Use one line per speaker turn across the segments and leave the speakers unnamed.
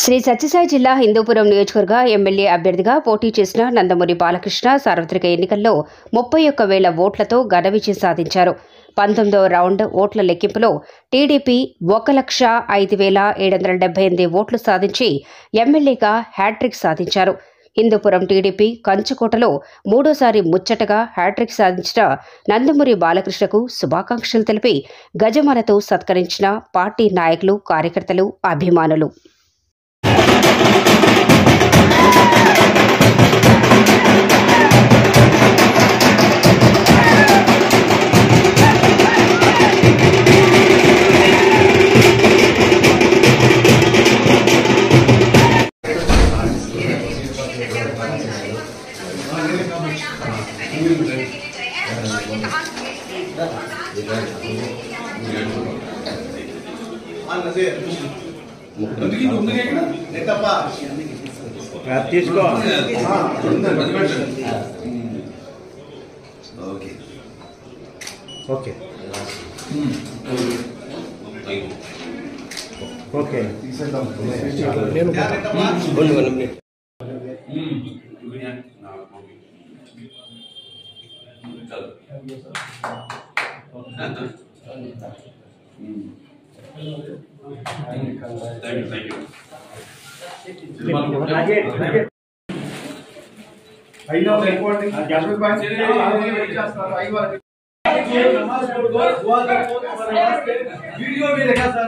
శ్రీ సత్యసాయి జిల్లా హిందూపురం నియోజకవర్గ ఎమ్మెల్యే అభ్యర్థిగా పోటీ చేసిన నందమూరి బాలకృష్ణ సార్వత్రిక ఎన్నికల్లో ముప్పై ఒక్క వేల ఓట్లతో ఘన విజయం సాధించారు. పంతొమ్మిదవ రౌండ్ ఓట్ల లెక్కింపులో టీడీపీ ఒక లక్ష ఐదు వేల ఏడు వందల డెబ్బై ఎనిమిది ఓట్లు సాధించి ఎమ్మెల్యేగా హ్యాట్రిక్ సాధించారు. హిందూపురం టీడీపీ కంచుకోటలో మూడోసారి ముచ్చటగా హ్యాట్రిక్ సాధించిన నందమూరి బాలకృష్ణకు శుభాకాంక్షలు తెలిపి గజమాలతో సత్కరించిన పార్టీ నాయకులు కార్యకర్తలు అభిమానులు.
తీసుకో
ఓకే
ఓకే ఓకే
అయినా రికార్డింగ్ యాభై పాయింట్ చేస్తారు ఐదు వరకు वीडियो भी देखा सर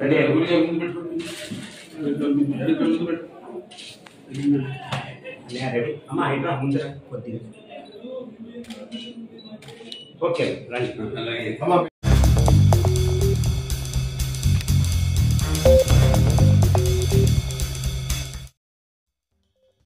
రెడీ రెడీ అమ్మా హైడ్రా ముందర కొద్దిగా ఓకే రండి
అలాగే
हम